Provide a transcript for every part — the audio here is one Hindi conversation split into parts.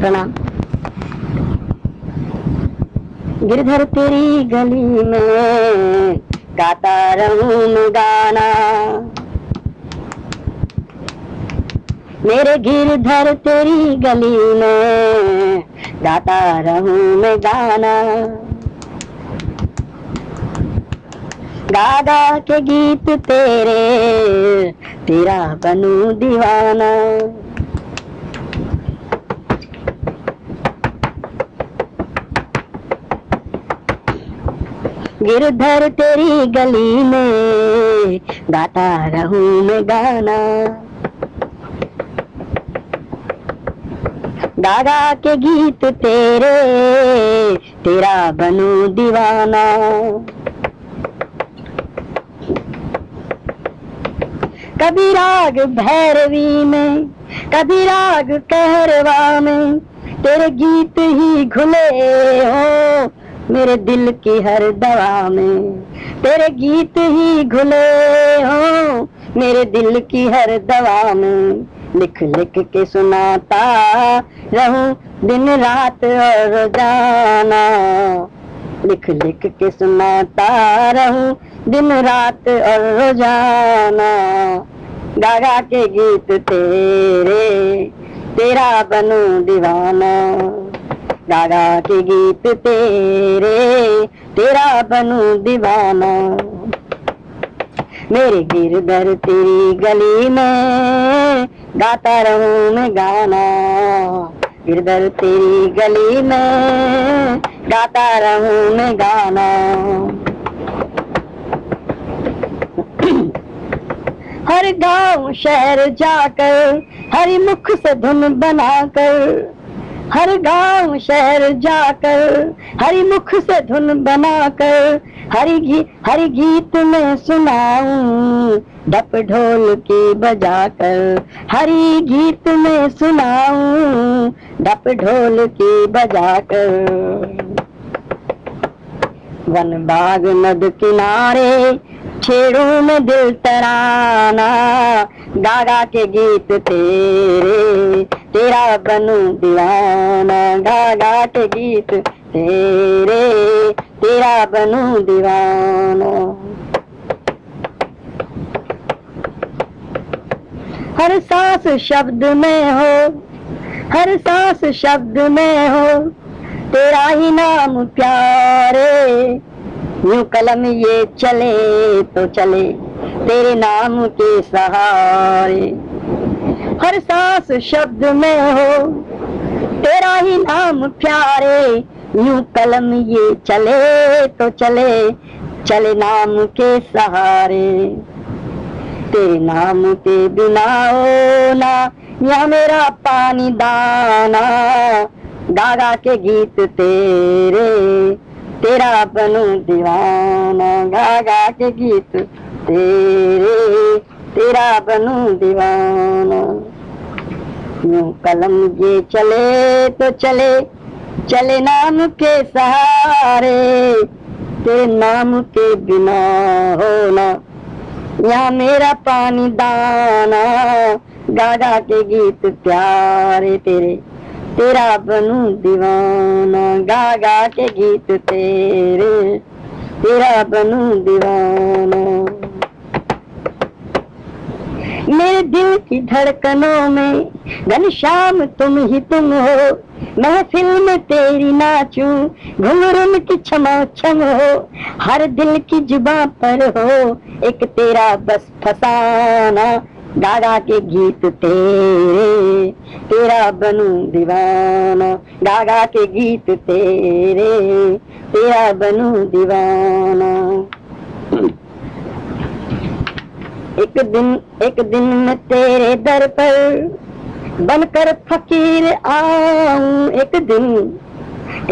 प्रणाम गिरधर तेरी गली में गाता रहूँ गाना। मेरे गिरधर तेरी गली में गाता रहूँ मैं गाना। गा गा के गीत तेरे, तेरा बनू दीवाना। गिरधर तेरी गली में, गाता रहूँ मैं गाना। दादा के गीत तेरे, तेरा बनू दीवाना। कभी राग भैरवी में, कभी राग कहरवा में, तेरे गीत ही घुले हो मेरे दिल की हर दवा में। तेरे गीत ही घुले हो, मेरे दिल की हर दवा में। लिख लिख के सुनाता रहूँ, दिन रात और रोज़ाना लिख लिख के सुनाता रहूँ, दिन रात और रोज़ाना। गागा के गीत तेरे, तेरा बनू दीवाना। गागा के गीत तेरे, तेरा बनू दीवाना। मेरे गिरधर तेरी गली में, गाता रहूँ मैं गाना। गिरधर तेरी गली में, गाता रहूँ मैं गाना। हर गाँव शहर जाकर, हरी मुख से धुन बनाकर हर गाँव शहर जाकर, हरी मुख से धुन बनाकर, हरी गी हरी गीत में सुनाऊं, डप ढोल की बजाकर, हरी गीत में सुनाऊं, डप ढोल की बजाकर। वन बाग नद किनारे छेड़ू में दिल तराना गागा के गीत तेरे, तेरा बनू दीवाना गागा के गीत तेरे, तेरा बनू दीवाना। हर सांस शब्द में हो, हर सांस शब्द में हो, तेरा ही नाम प्यारे यूँ कलम ये चले तो चले, तेरे नाम के सहारे। हर सांस शब्द में हो, तेरा ही नाम प्यारे। यूँ कलम ये चले तो चले चले नाम के सहारे। तेरे नाम के बिना ओ ना या मेरा पानी दाना। गागा के गीत तेरे तेरा बनू दीवाना गागा के गीत, तेरे, तेरा बनू दीवाना। यूँ कलम ये चले तो चले चले नाम के सहारे तेरे नाम के बिना होना। यहाँ मेरा पानी दाना गागा के गीत प्यारे तेरे। तेरा बनू दीवाना, गा गा के गीत तेरे। तेरा बनू दीवाना। मेरे दिल की धड़कनों में घनश्याम तुम ही तुम हो। महफिल में तेरी नाचू घुंघरुन की क्षमा क्षम हो। हर दिल की जुबा पर हो, एक तेरा बस फसाना। गागा के गीत तेरे, तेरा बनू दीवाना। गागा के गीत तेरे, तेरा बनू दीवाना। एक दिन एक दिन मैं तेरे दर पर बनकर फकीर आऊँ। एक दिन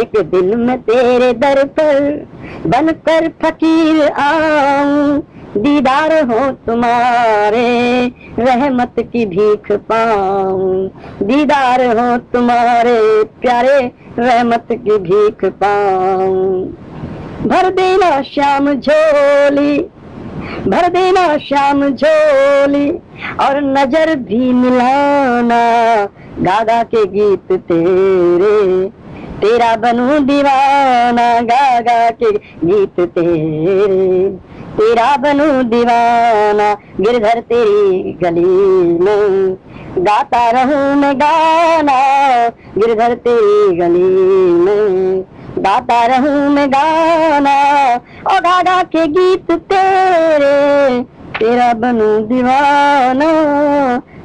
एक दिन मैं तेरे दर पर बनकर फकीर आऊँ। दीदार हो तुम्हारे, रहमत की भीख पाऊँ। दीदार हो तुम्हारे, प्यारे, रहमत की भीख पाऊँ। भर देना श्याम झोली, भर देना श्याम झोली, और नज़र भी मिलाना गा के गीत तेरे। तेरा बनू दीवाना गा गा के गीत तेरे। तेरा बनू दीवाना गिरधर तेरी गली में। गाता रहूँ मैं गाना गिरधर तेरी गली में। गाता रहूँ मैं गाना, ओ गा गा के गीत तेरे। तेरा बनू दीवाना,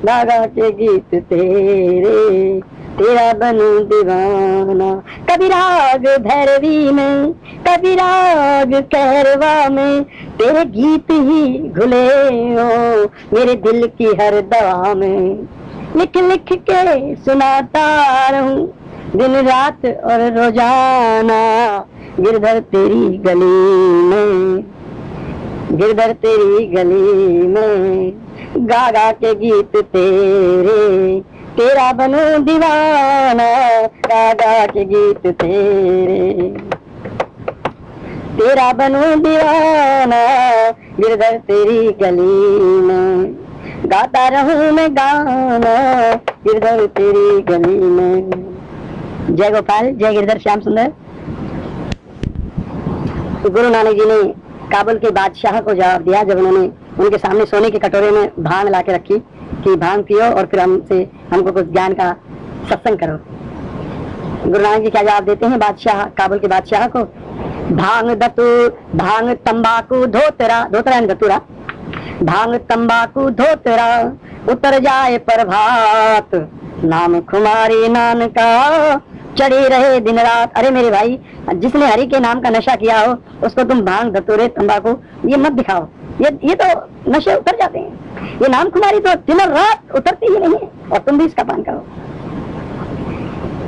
गा गा के गीत तेरे। तेरा बनू दीवाना। कभी राग भैरवी में, कभी राग कहरवा में, तेरे गीत ही घुले हो मेरे दिल की हर दवा में। लिख लिख के सुनाता रहूँ, दिन रात और रोज़ाना, गिरधर तेरी गली में, गिरधर तेरी गली में, गा गा के गीत तेरे तेरा बनू दीवाना गा के गीत तेरे। तेरा बनू दीवाना, गिरधर तेरी गली में। गाता रहूँ मैं गाना, गिरधर तेरी गली में। जय गोपाल, जय गिरधर श्याम सुंदर। तो गुरु नानक जी ने काबुल के बादशाह को जवाब दिया, जब उन्होंने उनके सामने सोने के कटोरे में भाँग ला के रखी। कि भाँग पियो और फिर हमसे, हमको कुछ ज्ञान का सत्संग करो। गुरु नानक जी क्या जवाब देते हैं बादशाह, काबुल के बादशाह को? भाँग दतु, भाँग तंबाकू धोतरा धोतरा दतुरा? भाँग तंबाकू धोतरा, उतर जाए प्रभात। नाम खुमारी नान का चढ़ी रहे दिन रात। अरे मेरे भाई, जिसने हरि के नाम का नशा किया हो, उसको तुम भाँग, धतूरे, तंबाकू, ये मत दिखाओ। ये ये तो नशे उतर जाते हैं। ये नाम कुमारी तो दिन और रात उतरती ही नहीं है और तुम भी इसका पान करो।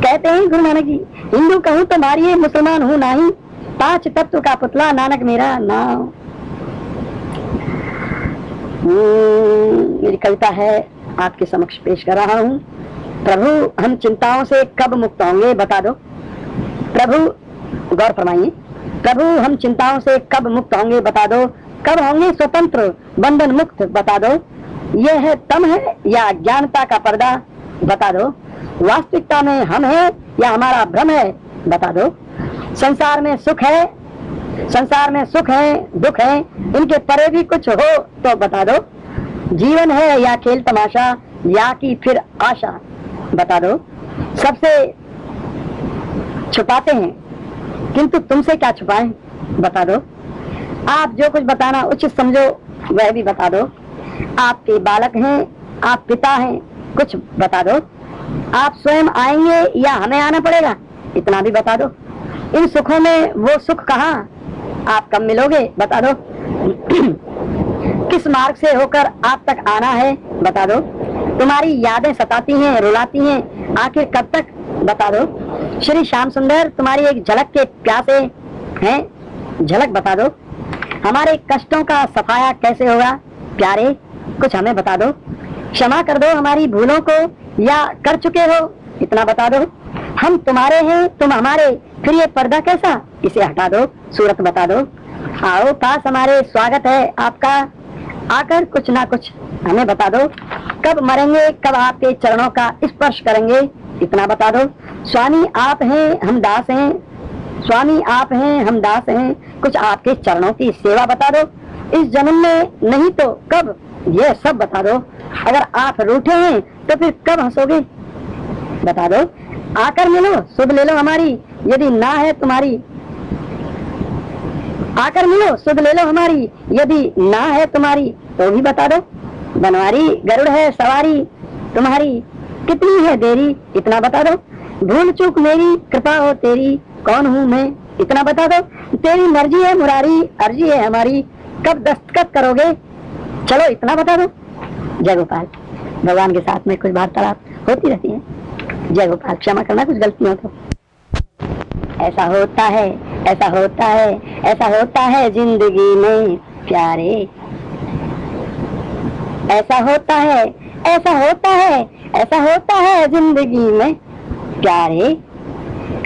कहते हैं गुरु नानक जी हिंदू कहूँ तो मारिए मुसलमान हूँ ही पाँच तत्व का पुतला नानक मेरा नाम। हम्म, मेरी कविता है आपके समक्ष पेश कर रहा हूँ। प्रभु हम चिंताओं से कब मुक्त होंगे बता दो। प्रभु गौर फरमाइए। प्रभु हम चिंताओं से कब मुक्त होंगे बता दो। कब होंगे स्वतंत्र बंधन मुक्त? बता दो। यह है तम है या ज्ञानता का पर्दा? बता दो। वास्तविकता में हम है या हमारा भ्रम है? बता दो। संसार में सुख है? संसार में सुख है, दुख है? इनके परे भी कुछ हो तो बता दो। जीवन है या खेल तमाशा? या की फिर आशा? बता दो। सबसे छुपाते हैं, किंतु तुमसे क्या छुपाएँ? बता दो। आप जो कुछ बताना उचित समझो, वह भी बता दो। आपके बालक हैं, आप पिता हैं, कुछ बता दो। आप स्वयं आएँगे या हमें आना पड़ेगा, इतना भी बता दो। इन सुखों में वो सुख कहाँ? आप कब मिलोगे, बता दो। किस मार्ग से होकर आप तक आना है, बता दो। तुम्हारी यादें सताती हैं, रुलाती हैं, आखिर कब तक, बता दो। श्री श्याम सुंदर, तुम्हारी एक झलक के प्यासे हैं, झलक बता दो। हमारे कष्टों का सफाया कैसे होगा? प्यारे, कुछ हमें बता दो। क्षमा कर दो हमारी भूलों को, या कर चुके हो? इतना बता दो। हम तुम्हारे हैं, तुम हमारे। फिर ये पर्दा कैसा? इसे हटा दो, सूरत बता दो। आओ, पास हमारे, स्वागत है आपका। आकर कुछ ना कुछ हमें बता दो। कब मरेंगे, कब आपके चरणों का स्पर्श करेंगे, इतना बता दो। स्वामी, आप हैं, हम दास हैं। स्वामी आप हैं, हम दास हैं, कुछ आपके चरणों की सेवा बता दो। इस जन्म में नहीं तो कब ये सब बता दो। अगर आप रूठे हैं तो फिर कब हंसोगे? बता दो। आकर मिलो, शुभ ले लो हमारी, यदि ना है तुम्हारी। आकर मिलो, शुभ ले लो हमारी, यदि ना है तुम्हारी तो भी बता दो। बनवारी, गरुड़ है, सवारी, तुम्हारी। कितनी है देरी, इतना बता दो। भूल चूक मेरी, कृपा हो तेरी कौन हूँ मैं? इतना बता दो। तेरी मर्ज़ी है, मुरारी। अर्जी है हमारी। कब दस्तखत करोगे? चलो, इतना बता दो। जय गोपाल। भगवान के साथ में कुछ वार्तालाप होती रहती है। जय गोपाल, क्षमा करना, कुछ गलती हो तो। ऐसा होता है, ऐसा होता है, ऐसा होता है ज़िंदगी में, प्यारे। ऐसा होता है, ऐसा होता है, ऐसा होता है ज़िंदगी में, प्यारे।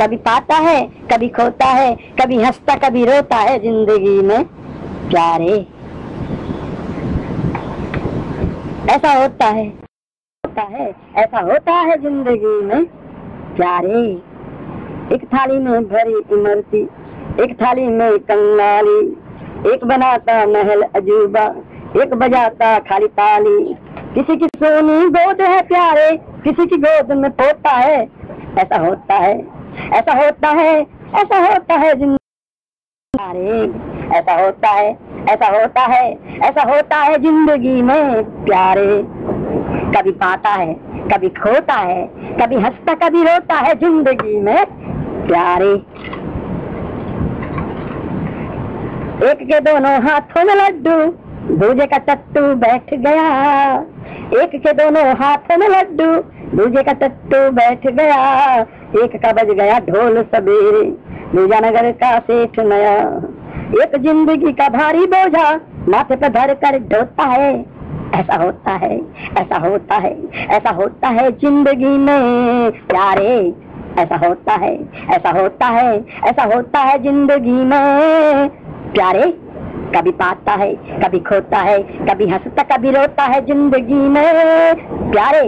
कभी पाता है, कभी खोता है, कभी हंसता, कभी रोता है ज़िंदगी में प्यारे। ऐसा होता है होता है, ऐसा होता है ज़िंदगी में प्यारे। एक थाली में भरी इमरती, एक थाली में कंगाली, एक बनाता महल अजूबा, एक बजाता खाली ताली किसी की सोनी गोद है प्यारे, किसी की गोद में पोता है, ऐसा होता है। ऐसा होता है, ऐसा होता है ज़िंदगी ऐसा होता है, ऐसा होता है, ऐसा होता है ज़िंदगी में प्यारे। कभी पाता है, कभी खोता है, कभी हंसता, कभी रोता है ज़िंदगी में प्यारे। एक के दोनों हाथों में लड्डू दूजे का टट्टू बैठ गया। एक के दोनों हाथों में लड्डू दूजे का टट्टू बैठ गया। एक का बज गया ढोल सबेरे दूजा नगर का सेठ नया। एक ज़िंदगी का भारी बोझा माथे पर धर कर ढोता है। ऐसा होता है, ऐसा होता है, ऐसा होता है ज़िंदगी में। प्यारे, ऐसा होता है, ऐसा होता है, ऐसा होता है ज़िंदगी में। प्यारे। कभी पाता है, कभी खोता है, कभी हंसता, कभी रोता है ज़िंदगी में। प्यारे।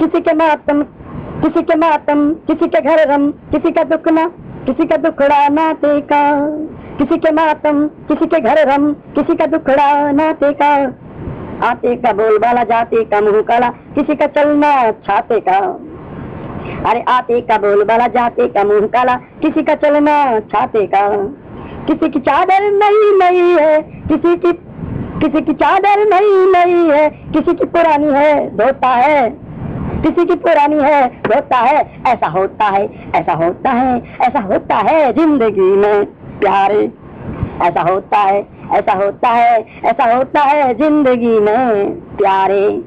किसी के मातम, किसी के मातम, किसी के घर रम किसी का दुख ना, किसी का दुखड़ा नाते का किसी के मातम, किसी के घर रम किसी का दुखड़ा नाते का आते का बोल बाला, जाते का मुँह काला, किसी का चलना, छाते का। अरे आते का बोल बाला, जाते का मुँह काला, किसी का चलना छाते का। किसी की चादर नई नई है, किसी की किसी की चादर नई नई है, किसी की पुरानी है, धोता है। किसी की पुरानी है, धोता है, ऐसा होता है, ऐसा होता है, ऐसा होता है ज़िंदगी में, प्यारे। ऐसा होता है, ऐसा होता है, ऐसा होता है ज़िंदगी में, प्यारे।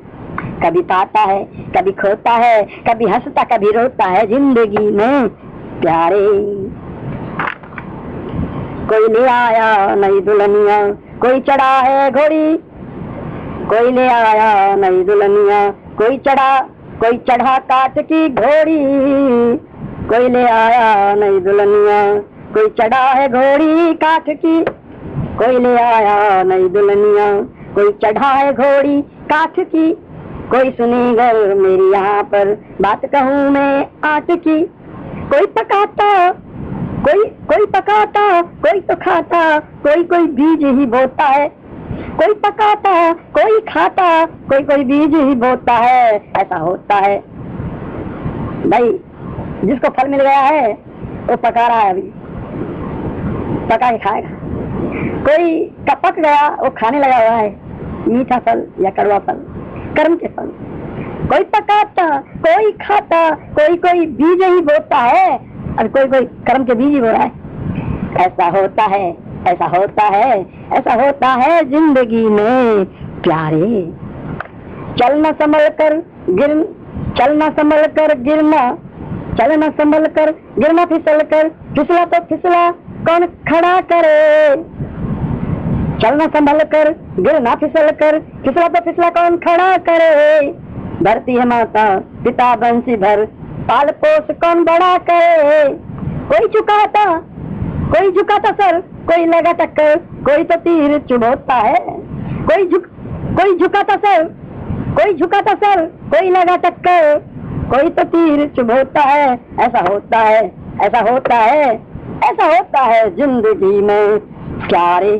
कभी पाता है, कभी खोता है, कभी हंसता, कभी रोता है ज़िंदगी में प्यारे। कोई ले आया नई दुल्हनिया, कोई चढ़ा है घोड़ी। कोई ले आया नई दुल्हनिया, कोई चढ़ा कोई चढ़ा काट की घोड़ी। कोई ले आया नई दुल्हनिया, कोई चढ़ा है घोड़ी काठ की। कोई ले आया नई दुल्हनिया, कोई चढ़ा है घोड़ी काठ की। कोई सुनी घर मेरी यहाँ पर। बात कहूँ मैं आट की। कोई पकाता, कोई कोई पकाता, कोई तो खाता, कोई कोई बीज ही बोता है। कोई पकाता, कोई खाता, कोई कोई बीज ही बोता है। ऐसा होता है। भाई, जिसको फल मिल गया है, वो पका रहा है अभी। पका के खाएगा। कोई का पक गया, वो खाने लगा हुआ है। मीठा फल या कड़वा फल। कर्म के फल कोई पकाता, कोई खाता, कोई कोई बीज ही बोता है, और कोई कोई कर्म के बीज ही बो रहा है। ऐसा होता है, ऐसा होता है, ऐसा होता है ज़िंदगी में प्यारे। चलना संभल कर गिर चलना संभल कर गिरना चलना संभल कर गिरना फिसल कर, फिसला तो फिसला, कौन खड़ा करे? चलना संभल कर गिरना फिसल कर, फिसला तो फिसला कौन खड़ा करे? धरती है माता, पिता बंसी भर, पाल पोस कौन बड़ा करे? कोई झुकाता कोई झुकाता सर, कोई लगा टक्कर, कोई तो तीर चुभोता है। कोई झुक, कोई झुकाता सर, कोई झुकाता सर, कोई लगा टक्कर, कोई तो तीर चुभोता है। ऐसा होता है, ऐसा होता है, ऐसा होता है ज़िंदगी में। प्यारे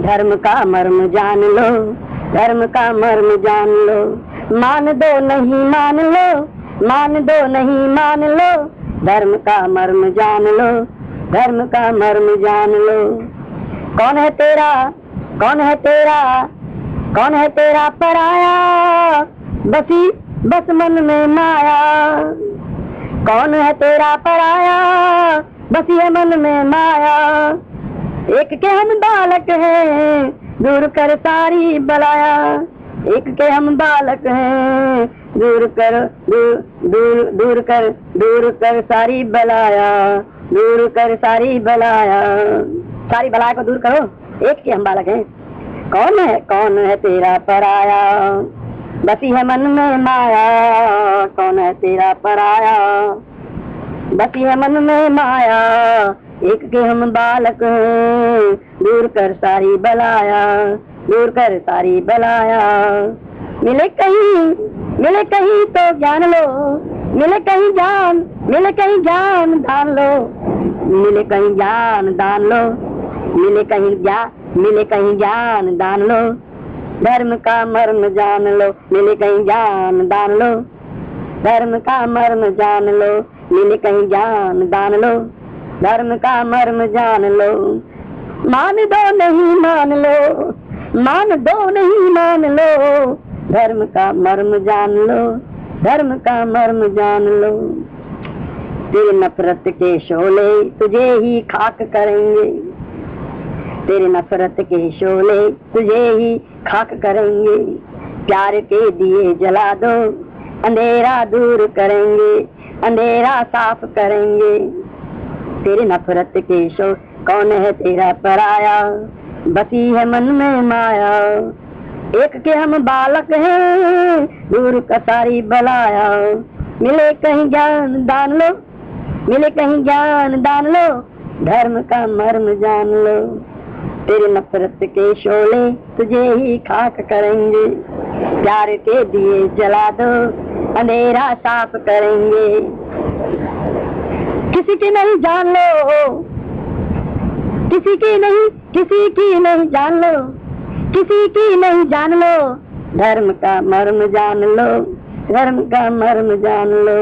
धर्म का मर्म जान लो, धर्म का मर्म जान लो। मान दो नहीं मान लो, मान दो नहीं मान लो। धर्म का मर्म जान लो, धर्म का मर्म जान लो। कौन है तेरा, कौन है तेरा, कौन है तेरा पराया? बसी बस मन में माया। कौन है तेरा पराया? बसी है मन में माया। एक के हम बालक हैं, दूर कर सारी बलाया। एक के हम बालक हैं, दूर कर, दूर दूर दूर कर दूर कर सारी बलाया, दूर कर सारी बलाया। सारी बलाया को दूर करो, एक के हम बालक हैं। कौन है कौन है तेरा पराया? बसी है मन में माया, कौन है तेरा पराया? बसी है मन में माया एक के हम बालक हैं। दूर कर सारी बलाया, दूर कर सारी बलाया। मिले कहीं मिले कहीं तो ज्ञान लो। मिले कहीं जान, मिले कहीं जान दान लो। मिले कहीं ज्ञान दान लो। मिले कहीं ज्ञान मिले कहीं ज्ञान दान लो। धर्म का मर्म जान लो। मिले कहीं ज्ञान दान लो। धर्म का मर्म जान लो। मिले कहीं ज्ञान दान लो। धर्म का मर्म जान लो। मान दो नहीं मान लो। मान दो नहीं मान लो। धर्म का मर्म जान लो। धर्म का मर्म जान लो। तेरे नफरत के शोले तुझे ही खाक करेंगे। तेरे नफरत के शोले तुझे ही खाक करेंगे। प्यार के दिए जला दो। अंधेरा दूर करेंगे। अंधेरा साफ़ करेंगे। तेरे नफरत के शो कौन है तेरा पराया? बसी है मन में माया। एक के हम बालक हैं, दूर कसारी बलाया। मिले कहीं ज्ञान दान लो, मिले कहीं ज्ञान दान लो, धर्म का मर्म जान लो। तेरे नफरत के शोले तुझे ही खाक करेंगे। प्यार के दिए जला दो, अंधेरा साफ़ करेंगे। किसी की नहीं जान लो किसी की नहीं किसी की नहीं जान लो किसी की नहीं जान लो धर्म का मर्म जान लो धर्म का मर्म जान लो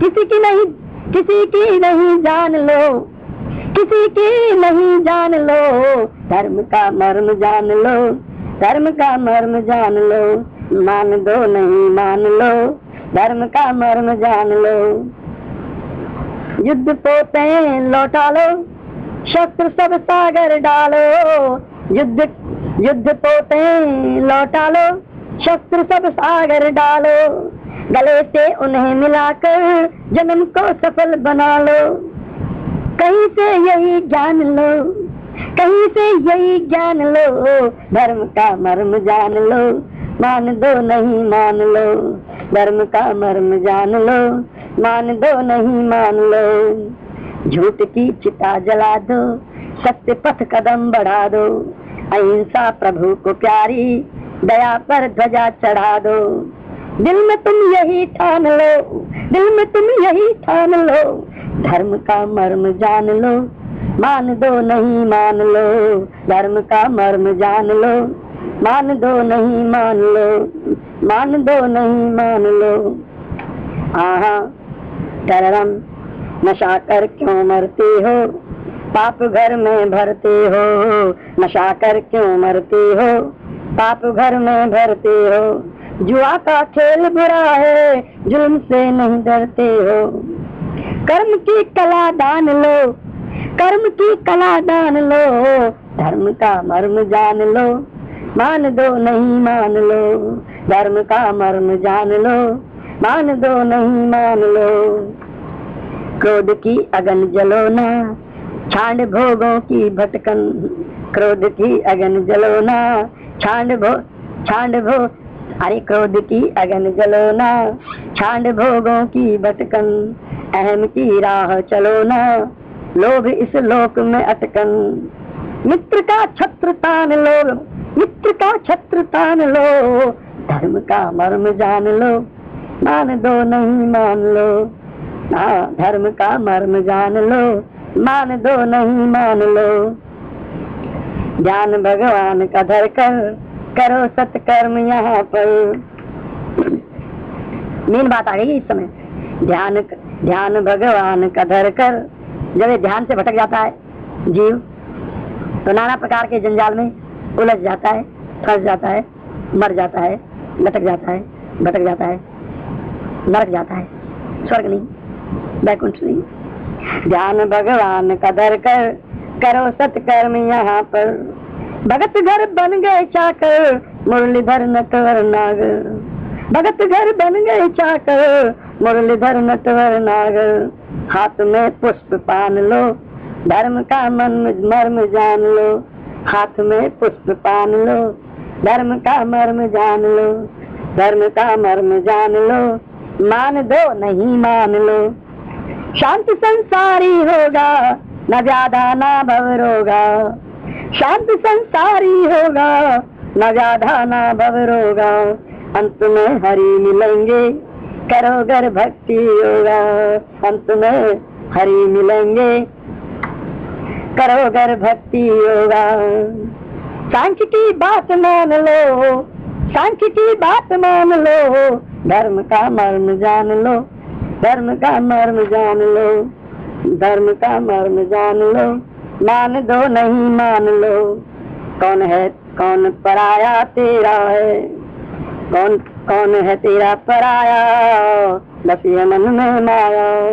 किसी की नहीं किसी की नहीं जान लो किसी की नहीं जान लो धर्म का मर्म जान लो धर्म का मर्म जान लो मान दो नहीं मान लो धर्म का मर्म जान लो युद्ध पोते लौटा लो शस्त्र सब सागर डालो। युद्ध युद्ध पोते लौटा लो शस्त्र सब सागर डालो। गले से उन्हें मिलाकर जन्म को सफल बना लो कहीं से यही जान लो, कहीं से यही ज्ञान लो। धर्म का मर्म जान लो, मान दो नहीं मान लो। धर्म का मर्म जान लो मान दो, नहीं मान लो। झूठ की चिता जला दो, सत्य पथ कदम बढ़ा दो। अहिंसा प्रभु को प्यारी, दया पर ध्वजा चढ़ा दो। दिल में तुम यही ठान लो, दिल में तुम यही ठान लो। धर्म का मर्म जान लो, मान दो, नहीं मान लो। धर्म का मर्म जान लो, मान दो, नहीं मान लो। मान दो, नहीं मान लो। आहा डरम नशा कर क्यों मरते हो? पाप घर में भरते हो। नशा कर क्यों मरते हो? पाप घर में भरते हो। जुआ का खेल बुरा है, जुल्म से नहीं डरते हो। कर्म की कला दान लो, कर्म की कला दान लो। धर्म का मर्म जान लो, मान दो नहीं मान लो। धर्म का मर्म जान लो। मान दो नहीं मान लो। क्रोध की अगन जलो ना छांड भोगों की भटकन। क्रोध की अगन जलो ना छांड भो छांड भो, अरे क्रोध की अगन जलोना, छांड भोगों की भटकन। अहम की राह चलो ना लोभ इस लोक में अटकन। मित्र का छत्र तान लो, मित्र का छत्र तान लो, धर्म का मर्म जान लो। मान दो नहीं मान लो। हाँ धर्म का मर्म जान लो। मान दो नहीं मान लो। ज्ञान भगवान का धर कर, करो सत्कर्म यहाँ पर। मेन बात आ गई इस समय। ध्यान ध्यान भगवान का धर कर, जब ये ध्यान से भटक जाता है, जीव तो नाना प्रकार के जंजाल में उलझ जाता है, फंस जाता है, मर जाता है लटक जाता है, भटक जाता है। नरक जाता है। स्वर्ग नहीं, बैकुंठ नहीं। ध्यान भगवान का धर कर, करो सत्कर्म यहाँ पर। भगत घर बन गए चाकर, मुरलीधर नटवर नागर भगत घर बन गए चाकर, मुरलीधर नटवर नागर हाथ में पुष्प पान लो, धर्म का मन मर्म जान लो। हाथ में पुष्प पान लो, धर्म का मर्म जान लो। धर्म का मर्म जान लो। मान दो नहीं मान लो। शांत संसारी होगा, न ज़्यादा ना भवरोगा। शांत संसारी होगा, न ज़्यादा ना भवरोगा। अंत में हरि मिलेंगे, करो घर भक्ति होगा अंत में हरि मिलेंगे, करो घर भक्ति होगा सांख्य की बात मान लो, सांख्य की बात मान लो। धर्म का मर्म जान लो, धर्म का मर्म जान लो, धर्म का मर्म जान लो, मान दो नहीं मान लो। कौन है, कौन पराया तेरा है? कौन कौन है तेरा पराया? बस ये मन में माया।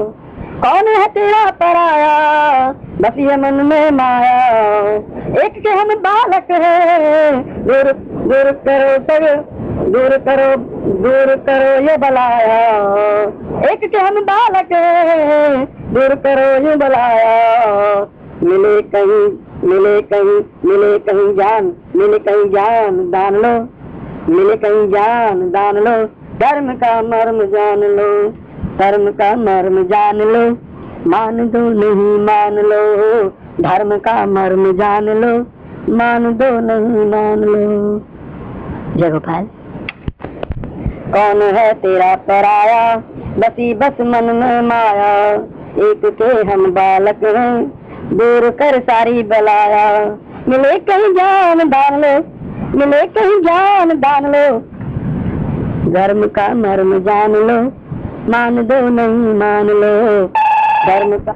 कौन है तेरा पराया? बस ये मन में माया। एक के हम बालक है दूर दूर करो दूर करो दूर करो ये बलाया। एक के हम बालक दूर करो ये बलाया। मिले कहीं मिले कहीं मिले कहीं जान, मिले कहीं जान दान लो। मिले कहीं जान दान लो। धर्म का मर्म जान लो। धर्म का मर्म जान लो। मान दो नहीं मान लो। धर्म का मर्म जान लो। मान दो नहीं मान लो। जय गोपाल। कौन है तेरा पराया? बसी बस मन में माया। एक के हम बालक हैं, दूर कर सारी बलाया। मिले कहीं जान दान लो, मिले कहीं जान दान लो। धर्म का मर्म जान लो, मान दो नहीं मान लो। धर्म का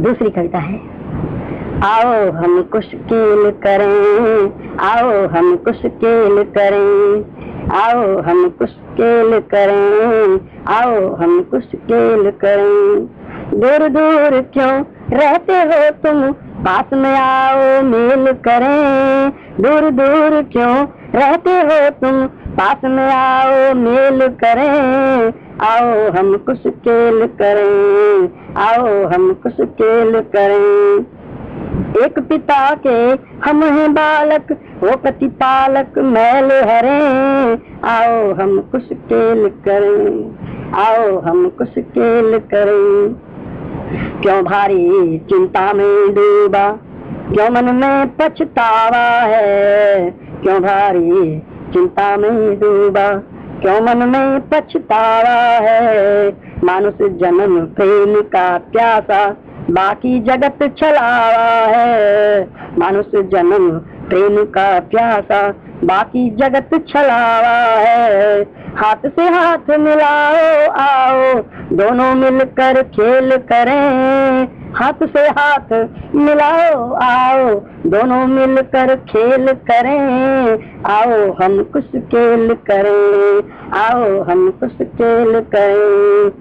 दूसरी कविता है। आओ हम कुछ केल करें, आओ हम कुछ केल करें, आओ हम कुछ केल करें, आओ हम कुछ केल करें। दूर दूर क्यों रहते हो तुम? पास में आओ, मेल करें। दूर दूर क्यों रहते हो तुम? पास में आओ, मेल करें। आओ हम कुछ केल करें, आओ हम कुछ केल करें। एक पिता के हम हैं बालक, वो प्रतिपालक मैल हरे। आओ हम कुछ केल करें, आओ हम कुछ केल करें। क्यों भारी चिंता में डूबा, क्यों मन में पछतावा है? क्यों भारी चिंता में डूबा, क्यों मन में पछतावा है? मानुष जन्म प्रेम का प्यासा बाकी जगत छलावा है। मनुष्य जन्म, प्रेम का प्यासा, बाकी जगत छलावा है। हाथ से हाथ मिलाओ, आओ, दोनों मिलकर खेल करें। हाथ से हाथ मिलाओ, आओ, दोनों मिलकर खेल करें। आओ, हम कुछ खेल करें। आओ, हम कुछ खेल करें।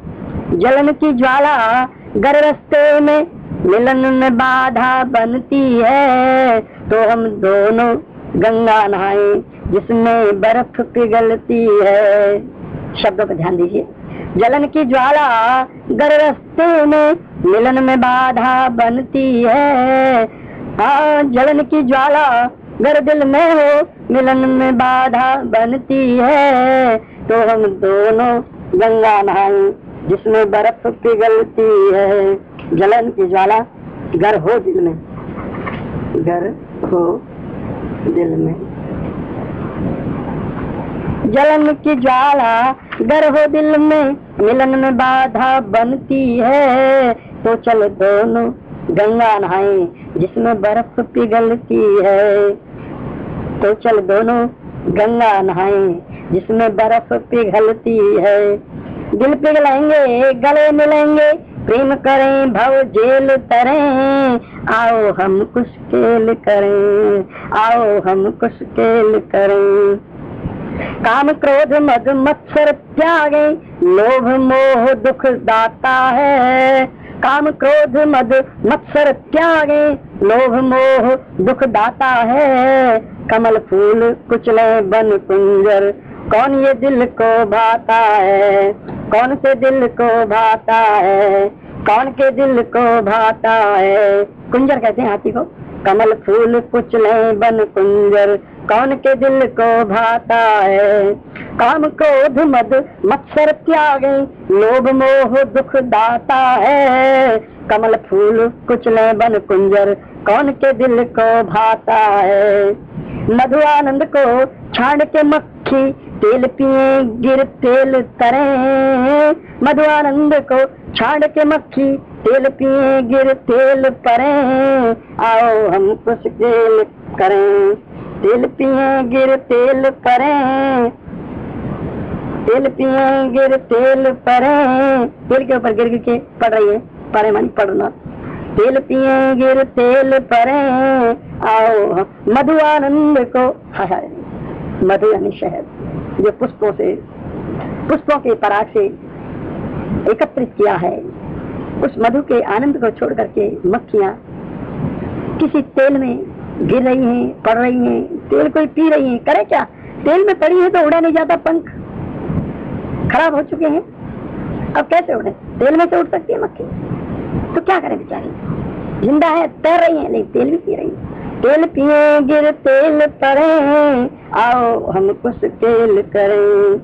जलन की ज्वाला गर रस्ते में मिलन में बाधा बनती है तो हम दोनों गंगा नहाए, जिसमें बर्फ़ पिघलती है। शब्दों पर ध्यान दीजिए। जलन की ज्वाला गर रस्ते में मिलन में बाधा बनती है। हाँ जलन की ज्वाला गर दिल में हो, मिलन में बाधा बनती है तो हम दोनों गंगा नहाए। जिसमें बर्फ़ पिघलती है, जलन की ज्वाला, घर हो दिल में। घर हो दिल में। जलन की ज्वाला, घर हो दिल में। मिलन में बाधा बनती है। तो चल दोनों गंगा नहाए, जिसमें बर्फ़ पिघलती है। तो चल दोनों गंगा नहाए, जिसमें बर्फ़ पिघलती है। दिल पिघलेंगे गले मिलेंगे। प्रेम करें, भव जेल तरें आओ हम कुछ खेल करें, आओ हम कुछ खेल करें। काम क्रोध, मद मत्सर त्यागे, लोभ मोह दुख दाता है। काम क्रोध, मद मत्सर त्यागे, लोभ मोह दुख दाता है। कमल फूल कुचले बन कुंजर कौन ये दिल को भाता है? कौन से दिल को भाता है? कौन के दिल को भाता है? कुंजर कहते हैं हाथी को। कमल फूल कुचले बन कुंजर। कौन के दिल को भाता है? काम क्रोध मद मत्सर त्यागे। लोभ मोह दुख दाता है। कमल फूल कुछ कुचले बन कुंजर। कौन के दिल को भाता है? मधु आनंद को छाण के मक्खी। तेल पिए, गिर तेल तरे। मधु आनंद को छाड़ के मक्खी, तेल पिए, गिर तेल परे। आओ हम कुछ तेल करें। तेल पिए, गिर तेल करें तेल पिए, गिर तेल परे। तेल के ऊपर गिर गिर के पड़ रही है। परे मानी पढ़ना तेल पिए, गिर तेल परे। आओ मधु आनंद को हाय। मधु यानी शहद जो पुष्पों से, पुष्पों के पराग से एकत्रित किया है। उस मधु के आनंद को छोड़ करके मक्खियाँ किसी तेल में गिर रही हैं, पड़ रही हैं, तेल कोई पी रही हैं। करे क्या? तेल में पड़ी है तो उड़ा नहीं जाता पंख। खराब हो चुके हैं। अब कैसे उड़े? तेल में से उड़ सकती है मक्खी? तो क्या करें बेचारी? ज़िंदा है, तैर रही है, लेकिन तेल भी पी रही है। तेल पिए गिर तेल परे, आओ हम कुछ तेल करें।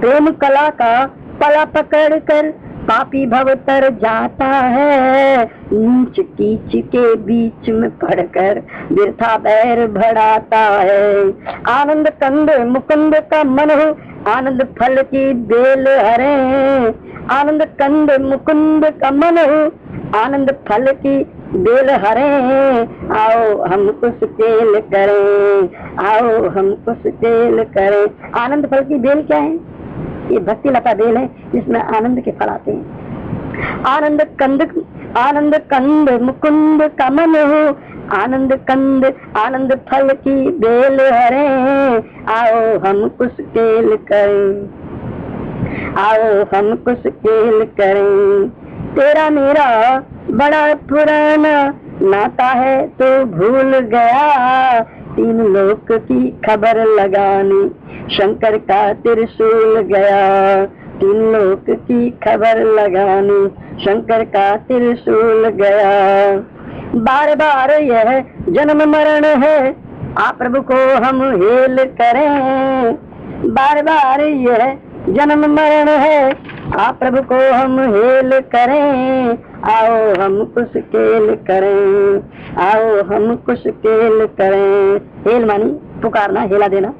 प्रेम कला का पला पकड़ कर पापी भव तर जाता है। नीच कीच के बीच में पड़कर बिरथा बैर भड़ाता है। आनंद कंद मुकुंद का मन आनंद फल की बेल हरे आनंद कंद मुकुंद का मन हो आनंद फल की बेल हरे आओ हम कुछ तेल करें आओ हम कुछ तेल करें आनंद फल की बेल क्या है ये भक्ति लता बेल है जिसमें आनंद के फल आते हैं आनंद कंद आनंद कंद मुकुंद कमन हो आनंद कंद, आनंद फल की बेल हरे। आओ हम कुछ तेल करें। आओ हम कुछ तेल करें। तेरा मेरा बड़ा पुराना नाता है तो भूल गया। तीन लोक की खबर लगानी, शंकर का त्रिशूल गया। तीन लोक की खबर लगानी, शंकर का त्रिशूल गया। बार बार यह जन्म मरण है। आप प्रभु को हम हेल करें। बार बार यह जन्म मरण है। आप प्रभु को हम हेल करें। आओ हम कुछ केल करें। आओ हम कुछ केल करें। हेल मानी, पुकारना, हेला देना।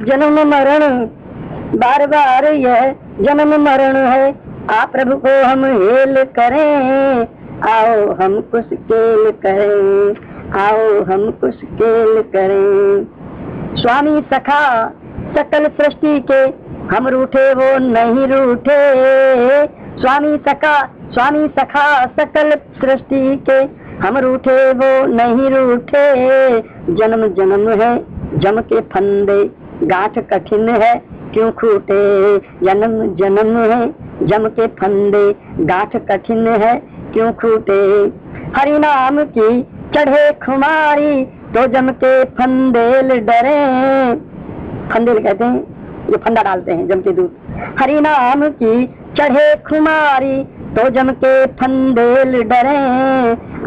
जन्म मरण, बार बार यह जन्म मरण है। आप प्रभु को हम हेल करें। आओ हम कुछ केल करें, आओ हम कुछ केल करें। स्वामी सखा, सकल सृष्टि के हम रूठे वो नहीं रूठे। स्वामी सखा स्वामी सखा, सकल सृष्टि के हम रूठे वो नहीं रूठे। जन्म जन्म है, जम के फंदे, गांठ कठिन है, क्यों खूटे? जन्म जन्म है, जम के फंदे, गांठ कठिन है क्यों खूटे? हरि नाम की चढ़े खुमारी तो जम के फंदेल डरे। फंदेल कहते हैं, जो फंदा डालते हैं, जम के दूध। हरि नाम की चढ़े खुमारी तो जम के फंदेल डरे।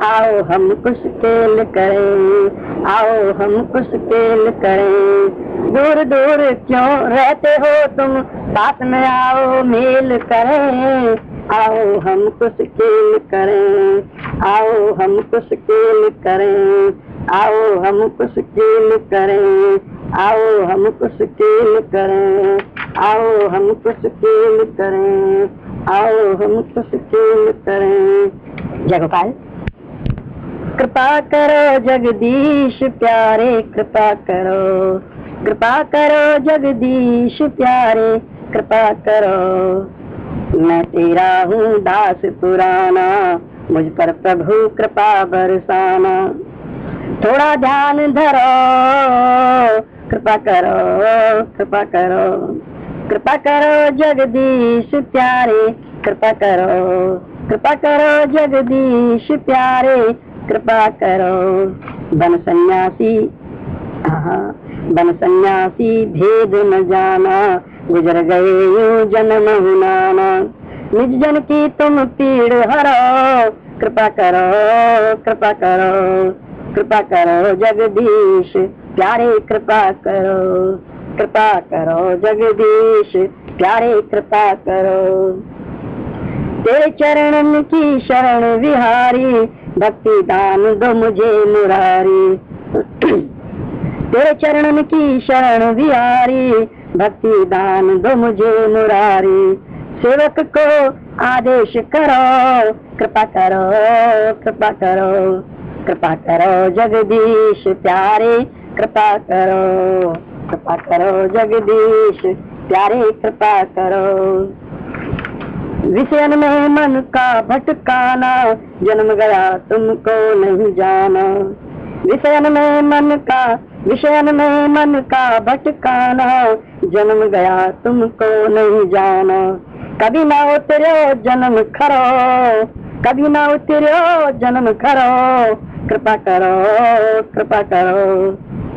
आओ हम कुछ तेल करें, आओ हम कुछ तेल करें। दूर दूर क्यों रहते हो तुम? साथ में आओ, मेल करें। आओ हम कुछ खेल करें, आओ हम कुछ खेल करें, आओ हम कुछ खेल करें, आओ हम कुछ खेल करें, आओ हम कुछ खेल करें, आओ हम कुछ खेल करें। जय गोपाल कृपा करो जगदीश प्यारे, कृपा करो कृपा करो जगदीश प्यारे, कृपा करो। मैं तेरा हूँ दास पुराना, मुझ पर प्रभु कृपा बरसाना। थोड़ा ध्यान धरो, कृपा करो कृपा करो। कृपा करो जगदीश प्यारे, कृपा करो कृपा करो जगदीश प्यारे, कृपा करो। बन सन्यासी बन सन्यासी भेद न जाना। गुजर गए जन्म हुनाना निज जन की तुम पीड़ हरो, कृपा करो कृपा करो कृपा करो जगदीश, प्यारे कृपा करो कृपा करो जगदीश, प्यारे कृपा करो। तेरे चरणन की शरण विहारी, भक्ति दान दो मुझे मुरारी। तेरे चरणन की शरण विहारी भक्ति दान दो मुझे मुरारी। सेवक को आदेश करो, कृपा करो कृपा करो कृपा करो जगदीश प्यारे, कृपा करो कृपा करो जगदीश प्यारे, कृपा करो। विषयन में मन का भटकाना, जन्म गया तुमको नहीं जाना। विषयन में मन का, विषयन में मन का भटकाना जन्म गया तुमको नहीं जाना। कभी ना उतरो जन्म खरो, कभी ना उतरो जन्म खरो। कृपा करो कृपा करो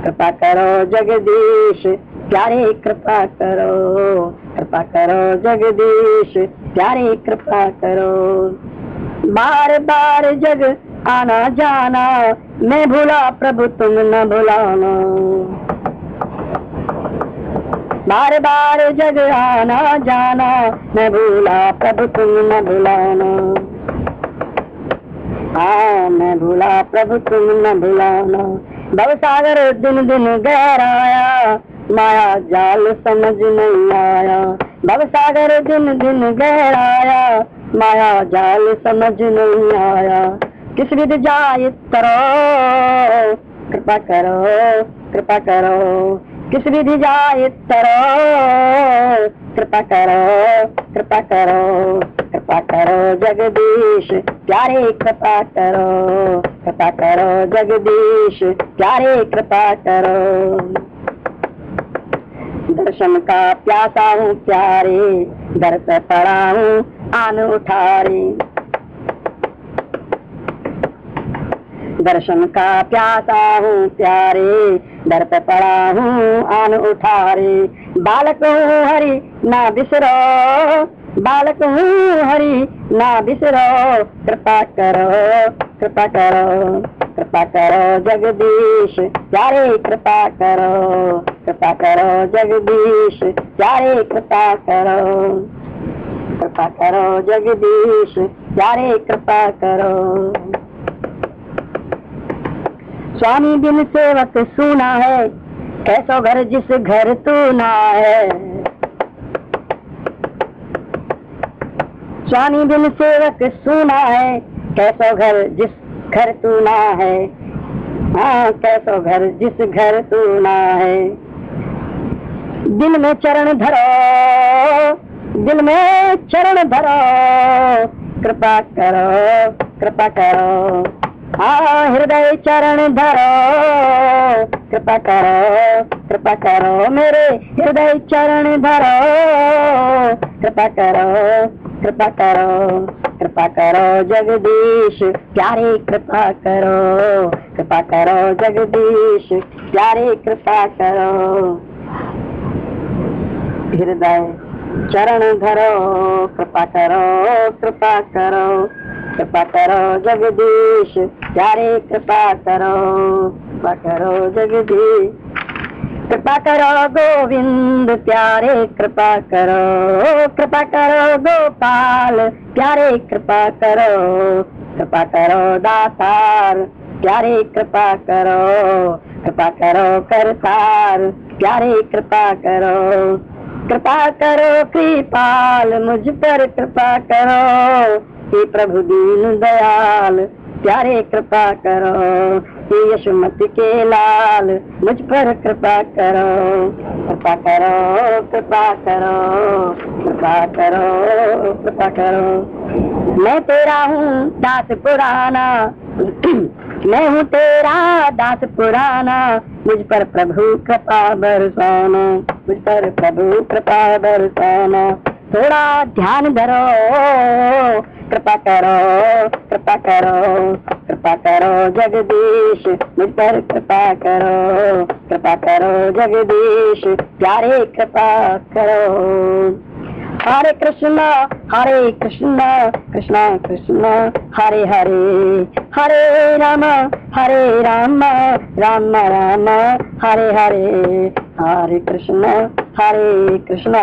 कृपा करो जगदीश, प्यारे कृपा करो। कृपा करो जगदीश, प्यारे कृपा करो। बार बार जग आना जाना मैं भूला प्रभु तुम न भुलाना। बार बार जग आना जाना, मैं भूला प्रभु तुम न। भुलाना हाँ मैं भूला प्रभु तुम न। भुलाना भव सागर दिन दिन गहराया, माया जाल समझ नहीं आया। भव सागर दिन दिन गहराया, माया जाल समझ नहीं आया। किस विध जाय करो कृपा करो कृपा करो। किस विधि जाय करो कृपा करो कृपा करो कृपा करो, जगदीश, प्यारे कृपा करो कृपा करो, जगदीश, प्यारे कृपा करो। दर्शन का प्यासा हूँ प्यारे दर्श पड़ा हूँ, आन उठारे। दर्शन का प्यासा हूँ, प्यारे। दर पे पड़ा हूँ, आन उठारे। बालक हूँ हरि, ना बिसरो। बालक हूँ हरि, ना बिसरो। कृपा करो कृपा करो कृपा करो जगदीश। प्यारे, कृपा करो कृपा करो जगदीश। प्यारे, कृपा करो कृपा करो जगदीश। प्यारे, कृपा करो। स्वामी बिन सेवक सुना है, कैसो घर जिस घर तू ना है। स्वामी बिन सेवक सुना है, कैसो घर जिस घर तू ना है। हाँ कैसो घर जिस घर तू ना है। दिल में चरण धरो, दिल में चरण धरो, कृपा करो कृपा करो। हाँ हृदय चरण धरो, कृपा करो कृपा करो मेरे हृदय चरण धरो, कृपा करो कृपा करो कृपा करो जगदीश, प्यारे कृपा करो कृपा करो जगदीश, प्यारे कृपा करो। हृदय चरण धरो, कृपा करो कृपा करो कृपा करो जगदीश प्यारे कृपा करो कृपा करो जगदीश कृपा करो गोविंद, प्यारे कृपा करो। कृपा करो गोपाल, प्यारे कृपा करो। कृपा करो दातार, प्यारे कृपा करो। कृपा करो करतार, प्यारे कृपा करो। कृपा करो कृपाल, मुझ पर कृपा करो। हे प्रभु दीन दयाल प्यारे कृपा करो हे यशमति के लाल, मुझ पर कृपा करो। कृपा करो कृपा करो कृपा करो कृपा करो। मैं तेरा हूँ दास पुराना, मैं हूँ तेरा दास पुराना, मुझ पर प्रभु कृपा बरसाना, मुझ पर प्रभु कृपा बरसाना। थोड़ा ध्यान धरो, कृपा करो कृपा करो कृपा करो जगदीश, मुझ पर कृपा करो कृपा करो जगदीश, प्यारे कृपा करो। हरे कृष्णा हरे कृष्णा कृष्णा कृष्णा, हरे हरे हरे राम हरे राम राम राम, हरे हरे हरे कृष्णा हरे कृष्णा।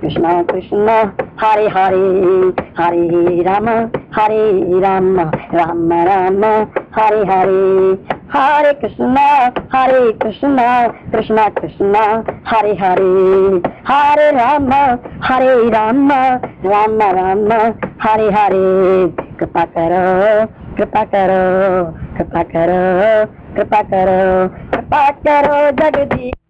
कृष्णा कृष्ण हरे हरे हरे राम हरे राम राम राम हरे हरे हरे कृष्णा हरे कृष्णा कृष्णा कृष्णा हरे हरे हरे राम हरे राम राम राम हरे हरे कृपा करो कृपा करो कृपा करो कृपा करो कृपा करो जगदीश